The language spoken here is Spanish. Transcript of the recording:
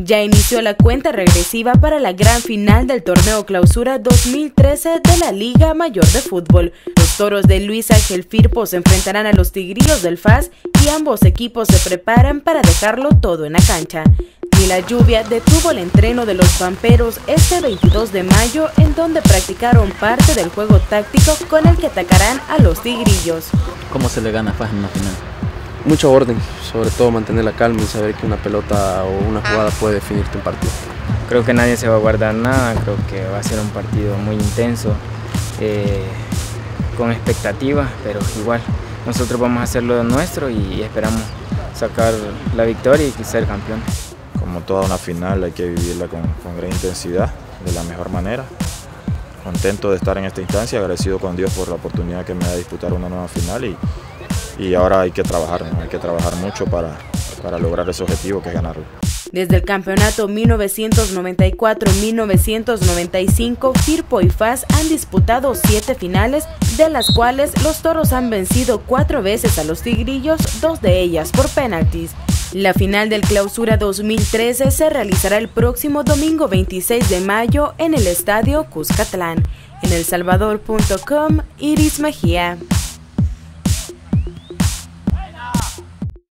Ya inició la cuenta regresiva para la gran final del torneo Clausura 2013 de la Liga Mayor de Fútbol. Los toros de Luis Ángel Firpo se enfrentarán a los tigrillos del FAS y ambos equipos se preparan para dejarlo todo en la cancha. Ni la lluvia detuvo el entreno de los Pamperos este 22 de mayo, en donde practicaron parte del juego táctico con el que atacarán a los tigrillos. ¿Cómo se le gana a FAS en una final? Mucho orden, sobre todo mantener la calma y saber que una pelota o una jugada puede definirte un partido. Creo que nadie se va a guardar nada, creo que va a ser un partido muy intenso, eh, con expectativas, pero igual nosotros vamos a hacer lo nuestro y esperamos sacar la victoria y ser campeón. Como toda una final hay que vivirla con, con gran intensidad, de la mejor manera. Contento de estar en esta instancia, agradecido con Dios por la oportunidad que me da de disputar una nueva final y, y ahora hay que trabajar, hay que trabajar mucho para, para lograr ese objetivo que es ganarlo. Desde el campeonato 1994-1995, Firpo y FAS han disputado siete finales, de las cuales los toros han vencido cuatro veces a los tigrillos, dos de ellas por penaltis. La final del Clausura 2013 se realizará el próximo domingo 26 de mayo en el Estadio Cuscatlán. En elsalvador.com, Iris Mejía.